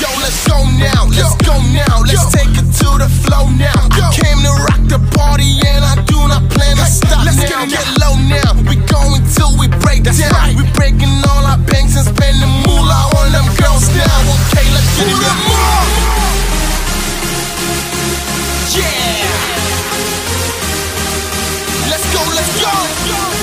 Yo, let's go now, let's go now, let's take it to the flow now. I came to rock the party and I do not plan to stop let's now. get low now, we going till we break That's down. right. We breaking all our banks and spending moolah on them girls now. Okay, let's get it up. Yeah. Let's go, let's go. Let's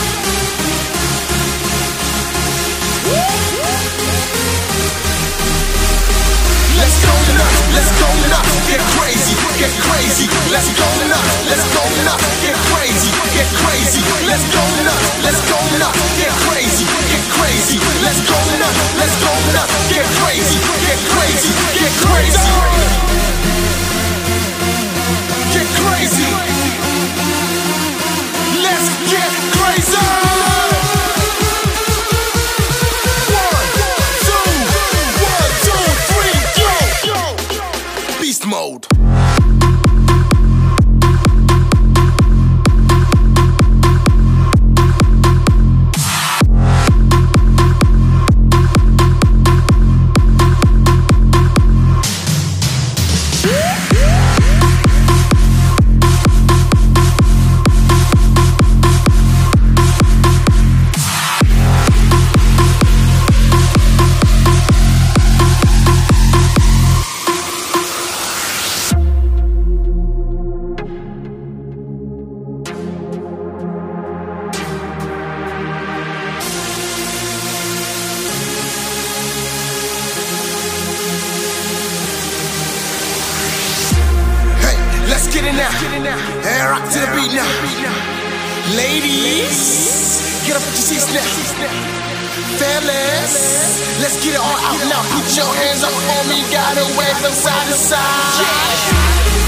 let's go nuts, get crazy, get crazy. Let's go nuts, let's go nuts, get crazy, get crazy. Let's go nuts, let's go nuts, get crazy, get crazy. Let's go nuts, let's go nuts, get crazy, get crazy, get crazy. Get crazy. Let's get crazy. Beast get it now. And rock to the beat now. Ladies, get up at your seats now. Fellas, let's get it all out now. Put your hands up on me, gotta wave them side to side.